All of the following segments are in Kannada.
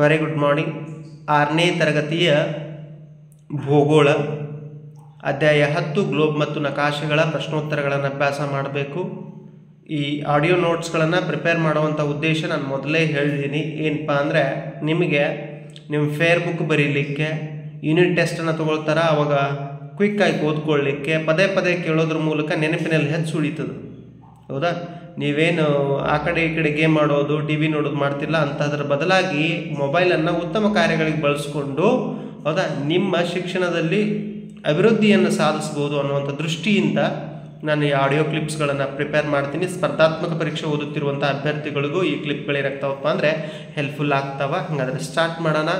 ವೆರಿ ಗುಡ್ ಮಾರ್ನಿಂಗ್ ಆರನೇ ತರಗತಿಯ ಭೂಗೋಳ, ಅಧ್ಯಾಯ ಹತ್ತು ಗ್ಲೋಬ್ ಮತ್ತು ನಕಾಶೆಗಳ ಪ್ರಶ್ನೋತ್ತರಗಳನ್ನು ಅಭ್ಯಾಸ ಮಾಡಬೇಕು. ಈ ಆಡಿಯೋ ನೋಟ್ಸ್ಗಳನ್ನು ಪ್ರಿಪೇರ್ ಮಾಡುವಂಥ ಉದ್ದೇಶ ನಾನು ಮೊದಲೇ ಹೇಳಿದ್ದೀನಿ ಏನಪ್ಪ ಅಂದರೆ, ನಿಮಗೆ ನಿಮ್ಮ ಫೇರ್ ಬುಕ್ ಬರೀಲಿಕ್ಕೆ ಯೂನಿಟ್ ಟೆಸ್ಟನ್ನು ತೊಗೊಳ್ತಾರ, ಅವಾಗ ಕ್ವಿಕ್ಕಾಗಿ ಓದ್ಕೊಳ್ಳಿಕ್ಕೆ ಪದೇ ಪದೇ ಕೇಳೋದ್ರ ಮೂಲಕ ನೆನಪಿನಲ್ಲಿ ಹೆಚ್ಚು ಉಳಿತದೆ. ಹೌದಾ? ನೀವೇನು ಆ ಕಡೆ ಈ ಕಡೆ ಗೇಮ್ ಆಡೋದು, ಟಿ ವಿ ನೋಡೋದು ಮಾಡ್ತಿಲ್ಲ? ಅಂಥದ್ರ ಬದಲಾಗಿ ಮೊಬೈಲನ್ನು ಉತ್ತಮ ಕಾರ್ಯಗಳಿಗೆ ಬಳಸ್ಕೊಂಡು, ಹೌದಾ? ನಿಮ್ಮ ಶಿಕ್ಷಣದಲ್ಲಿ ಅಭಿವೃದ್ಧಿಯನ್ನು ಸಾಧಿಸ್ಬೋದು ಅನ್ನುವಂಥ ದೃಷ್ಟಿಯಿಂದ ನಾನು ಈ ಆಡಿಯೋ ಕ್ಲಿಪ್ಸ್ಗಳನ್ನು ಪ್ರಿಪೇರ್ ಮಾಡ್ತೀನಿ. ಸ್ಪರ್ಧಾತ್ಮಕ ಪರೀಕ್ಷೆ ಓದುತ್ತಿರುವಂಥ ಅಭ್ಯರ್ಥಿಗಳಿಗೂ ಈ ಕ್ಲಿಪ್ಗಳೇನಾಗ್ತಾವಪ್ಪ ಅಂದರೆ ಹೆಲ್ಪ್ಫುಲ್ ಆಗ್ತಾವ. ಹಾಗಾದರೆ ಸ್ಟಾರ್ಟ್ ಮಾಡೋಣ.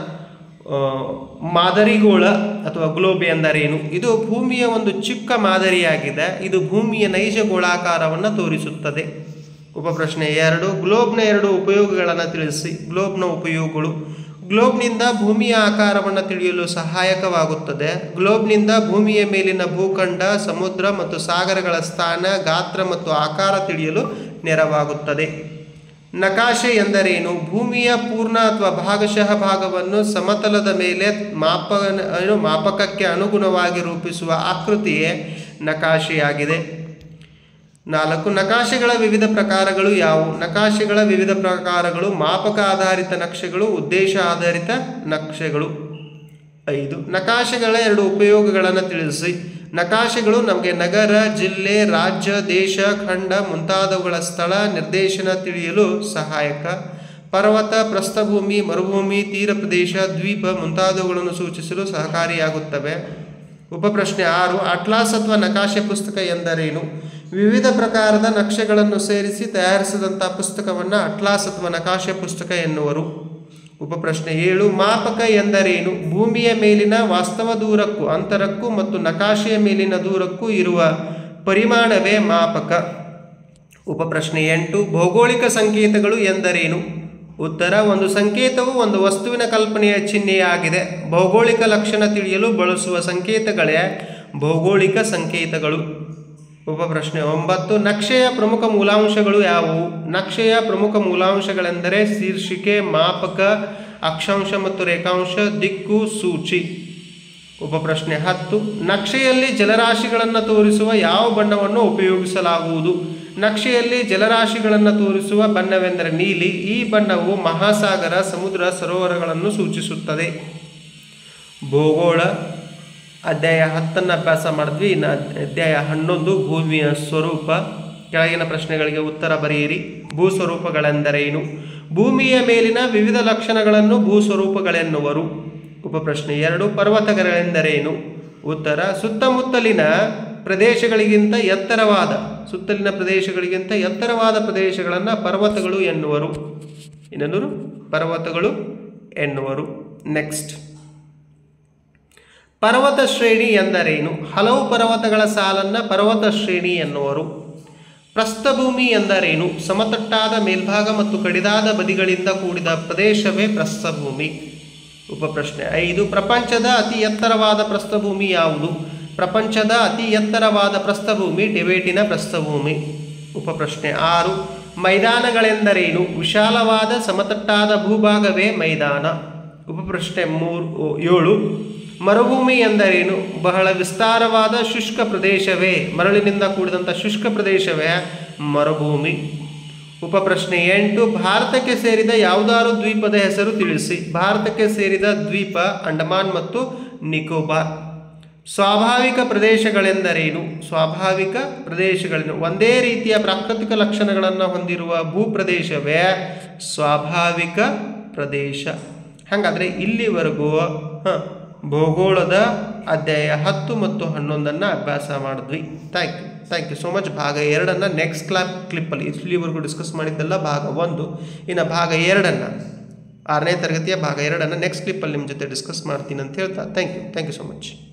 ಮಾದರಿಗೋಳ ಅಥವಾ ಗ್ಲೋಬ್ ಎಂದರೇನು ಇದು ಭೂಮಿಯ ಒಂದು ಚಿಕ್ಕ ಮಾದರಿಯಾಗಿದೆ. ಇದು ಭೂಮಿಯ ನೈಜ ಗೋಳಾಕಾರವನ್ನು ತೋರಿಸುತ್ತದೆ. ಉಪಪ್ರಶ್ನೆ ಎರಡು, ಗ್ಲೋಬ್ನ ಎರಡು ಉಪಯೋಗಗಳನ್ನು ತಿಳಿಸಿ. ಗ್ಲೋಬ್ನ ಉಪಯೋಗಗಳು. ಗ್ಲೋಬ್ನಿಂದ ಭೂಮಿಯ ಆಕಾರವನ್ನು ತಿಳಿಯಲು ಸಹಾಯಕವಾಗುತ್ತದೆ. ಗ್ಲೋಬ್ನಿಂದ ಭೂಮಿಯ ಮೇಲಿನ ಭೂಖಂಡ, ಸಮುದ್ರ ಮತ್ತು ಸಾಗರಗಳ ಸ್ಥಾನ, ಗಾತ್ರ ಮತ್ತು ಆಕಾರ ತಿಳಿಯಲು ನೆರವಾಗುತ್ತದೆ. ನಕಾಶೆ ಎಂದರೇನು? ಭೂಮಿಯ ಪೂರ್ಣ ಅಥವಾ ಭಾಗಶಃ ಭಾಗವನ್ನು ಸಮತಲದ ಮೇಲೆ ಮಾಪ ಮಾಪಕಕ್ಕೆ ಅನುಗುಣವಾಗಿ ರೂಪಿಸುವ ಆಕೃತಿಯೇ ನಕಾಶೆಯಾಗಿದೆ. ನಾಲ್ಕು, ನಕಾಶೆಗಳ ವಿವಿಧ ಪ್ರಕಾರಗಳು ಯಾವುವು? ನಕಾಶೆಗಳ ವಿವಿಧ ಪ್ರಕಾರಗಳು ಮಾಪಕ ಆಧಾರಿತ ನಕ್ಷೆಗಳು, ಉದ್ದೇಶ ಆಧಾರಿತ ನಕ್ಷೆಗಳು. ಐದು, ನಕಾಶೆಗಳ ಎರಡು ಉಪಯೋಗಗಳನ್ನು ತಿಳಿಸಿ. ನಕಾಶೆಗಳು ನಮಗೆ ನಗರ, ಜಿಲ್ಲೆ, ರಾಜ್ಯ, ದೇಶ, ಖಂಡ ಮುಂತಾದವುಗಳ ಸ್ಥಳ ನಿರ್ದೇಶನ ತಿಳಿಯಲು ಸಹಾಯಕ. ಪರ್ವತ, ಪ್ರಸ್ಥಭೂಮಿ, ಮರುಭೂಮಿ, ತೀರ ಪ್ರದೇಶ, ದ್ವೀಪ ಮುಂತಾದವುಗಳನ್ನು ಸೂಚಿಸಲು ಸಹಕಾರಿಯಾಗುತ್ತವೆ. ಉಪಪ್ರಶ್ನೆ ಆರು ಅಟ್ಲಾಸ್ ಅಥವಾ ನಕಾಶೆ ಪುಸ್ತಕ ಎಂದರೇನು? ವಿವಿಧ ಪ್ರಕಾರದ ನಕ್ಷೆಗಳನ್ನು ಸೇರಿಸಿ ತಯಾರಿಸಿದಂಥ ಪುಸ್ತಕವನ್ನು ಅಟ್ಲಾಸ್ ಅಥವಾ ನಕಾಶೆ ಪುಸ್ತಕ ಎನ್ನುವರು. ಉಪಪ್ರಶ್ನೆ ಏಳು, ಮಾಪಕ ಎಂದರೇನು? ಭೂಮಿಯ ಮೇಲಿನ ವಾಸ್ತವ ದೂರಕ್ಕೂ, ಅಂತರಕ್ಕೂ ಮತ್ತು ನಕಾಶೆಯ ಮೇಲಿನ ದೂರಕ್ಕೂ ಇರುವ ಪರಿಮಾಣವೇ ಮಾಪಕ. ಉಪಪ್ರಶ್ನೆ ಎಂಟು, ಭೌಗೋಳಿಕ ಸಂಕೇತಗಳು ಎಂದರೇನು? ಉತ್ತರ, ಒಂದು ಸಂಕೇತವು ಒಂದು ವಸ್ತುವಿನ ಕಲ್ಪನೆಯ ಚಿಹ್ನೆಯಾಗಿದೆ. ಭೌಗೋಳಿಕ ಲಕ್ಷಣ ತಿಳಿಯಲು ಬಳಸುವ ಸಂಕೇತಗಳೇ ಭೌಗೋಳಿಕ ಸಂಕೇತಗಳು. ಉಪಪ್ರಶ್ನೆ ಒಂಬತ್ತು, ನಕ್ಷೆಯ ಪ್ರಮುಖ ಮೂಲಾಂಶಗಳು ಯಾವುವು? ನಕ್ಷೆಯ ಪ್ರಮುಖ ಮೂಲಾಂಶಗಳೆಂದರೆ ಶೀರ್ಷಿಕೆ, ಮಾಪಕ, ಅಕ್ಷಾಂಶ ಮತ್ತು ರೇಖಾಂಶ, ದಿಕ್ಕು, ಸೂಚಿ. ಉಪಪ್ರಶ್ನೆ ಹತ್ತು, ನಕ್ಷೆಯಲ್ಲಿ ಜಲರಾಶಿಗಳನ್ನು ತೋರಿಸುವ ಯಾವ ಬಣ್ಣವನ್ನು ಉಪಯೋಗಿಸಲಾಗುವುದು? ನಕ್ಷೆಯಲ್ಲಿ ಜಲರಾಶಿಗಳನ್ನು ತೋರಿಸುವ ಬಣ್ಣವೆಂದರೆ ನೀಲಿ. ಈ ಬಣ್ಣವು ಮಹಾಸಾಗರ, ಸಮುದ್ರ, ಸರೋವರಗಳನ್ನು ಸೂಚಿಸುತ್ತದೆ. ಭೂಗೋಳ ಅಧ್ಯಾಯ ಹತ್ತನ್ನು ಅಭ್ಯಾಸ ಮಾಡಿದ್ವಿ. ಇನ್ನು ಅಧ್ಯಾಯ ಹನ್ನೊಂದು, ಭೂಮಿಯ ಸ್ವರೂಪ. ಕೆಳಗಿನ ಪ್ರಶ್ನೆಗಳಿಗೆ ಉತ್ತರ ಬರೆಯಿರಿ. ಭೂ ಸ್ವರೂಪಗಳೆಂದರೇನು ಭೂಮಿಯ ಮೇಲಿನ ವಿವಿಧ ಲಕ್ಷಣಗಳನ್ನು ಭೂ ಸ್ವರೂಪಗಳೆನ್ನುವರು ಉಪಪ್ರಶ್ನೆ ಎರಡು, ಪರ್ವತಗಳೆಂದರೇನು? ಉತ್ತರ, ಸುತ್ತಮುತ್ತಲಿನ ಪ್ರದೇಶಗಳಿಗಿಂತ ಎತ್ತರವಾದ, ಸುತ್ತಲಿನ ಪ್ರದೇಶಗಳಿಗಿಂತ ಎತ್ತರವಾದ ಪ್ರದೇಶಗಳನ್ನು ಪರ್ವತಗಳು ಎನ್ನುವರು. ಇನ್ನೊಂದು, ಪರ್ವತಗಳು ಎನ್ನುವರು. ನೆಕ್ಸ್ಟ್ ಪರ್ವತ ಶ್ರೇಣಿ ಎಂದರೇನು? ಹಲವು ಪರ್ವತಗಳ ಸಾಲನ್ನು ಪರ್ವತ ಶ್ರೇಣಿ ಎನ್ನುವರು. ಪ್ರಸ್ಥಭೂಮಿ ಎಂದರೇನು? ಸಮತಟ್ಟಾದ ಮೇಲ್ಭಾಗ ಮತ್ತು ಕಡಿದಾದ ಬದಿಗಳಿಂದ ಕೂಡಿದ ಪ್ರದೇಶವೇ ಪ್ರಸ್ಥಭೂಮಿ. ಉಪಪ್ರಶ್ನೆ ಐದು, ಪ್ರಪಂಚದ ಅತಿ ಎತ್ತರವಾದ ಪ್ರಸ್ಥಭೂಮಿ ಯಾವುದು? ಪ್ರಪಂಚದ ಅತಿ ಎತ್ತರವಾದ ಪ್ರಸ್ಥಭೂಮಿ ಟಿಬೇಟಿನ ಪ್ರಸ್ಥಭೂಮಿ. ಉಪಪ್ರಶ್ನೆ ಆರು, ಮೈದಾನಗಳೆಂದರೇನು? ವಿಶಾಲವಾದ ಸಮತಟ್ಟಾದ ಭೂಭಾಗವೇ ಮೈದಾನ. ಉಪಪ್ರಶ್ನೆ ಮೂರು ಏಳು ಮರುಭೂಮಿ ಎಂದರೇನು? ಬಹಳ ವಿಸ್ತಾರವಾದ ಶುಷ್ಕ ಪ್ರದೇಶವೇ. ಮರಳಿನಿಂದ ಕೂಡಿದಂಥ ಶುಷ್ಕ ಪ್ರದೇಶವೇ ಮರುಭೂಮಿ. ಉಪಪ್ರಶ್ನೆ ಎಂಟು, ಭಾರತಕ್ಕೆ ಸೇರಿದ ಯಾವುದಾರು ದ್ವೀಪದ ಹೆಸರು ತಿಳಿಸಿ. ಭಾರತಕ್ಕೆ ಸೇರಿದ ದ್ವೀಪ ಅಂಡಮಾನ್ ಮತ್ತು ನಿಕೋಬಾರ್. ಸ್ವಾಭಾವಿಕ ಪ್ರದೇಶಗಳೆಂದರೇನು? ಸ್ವಾಭಾವಿಕ ಪ್ರದೇಶಗಳೇನು ಒಂದೇ ರೀತಿಯ ಪ್ರಾಕೃತಿಕ ಲಕ್ಷಣಗಳನ್ನು ಹೊಂದಿರುವ ಭೂಪ್ರದೇಶವೇ ಸ್ವಾಭಾವಿಕ ಪ್ರದೇಶ. ಹಾಗಾದರೆ ಇಲ್ಲಿವರೆಗೂ, ಹಾಂ ಭೂಗೋಳದ ಅಧ್ಯಾಯ ಹತ್ತು ಮತ್ತು ಹನ್ನೊಂದನ್ನು ಅಭ್ಯಾಸ ಮಾಡಿದ್ವಿ. Thank you thank you so much ಭಾಗ ಎರಡನ್ನು ನೆಕ್ಸ್ಟ್ ಕ್ಲಾಪ್ ಕ್ಲಿಪ್ಪಲ್ಲಿ ಇಲ್ಲಿವರೆಗೂ ಡಿಸ್ಕಸ್ ಮಾಡಿದ್ದೆಲ್ಲ ಭಾಗ ಒಂದು. ಇನ್ನು ಭಾಗ ಎರಡನ್ನು, ಆರನೇ ತರಗತಿಯ ಭಾಗ ಎರಡನ್ನು ನೆಕ್ಸ್ಟ್ ಕ್ಲಿಪ್ಪಲ್ಲಿ ನಿಮ್ಮ ಜೊತೆ ಡಿಸ್ಕಸ್ ಮಾಡ್ತೀನಿ ಅಂತ ಹೇಳ್ತಾ. Thank you thank you so much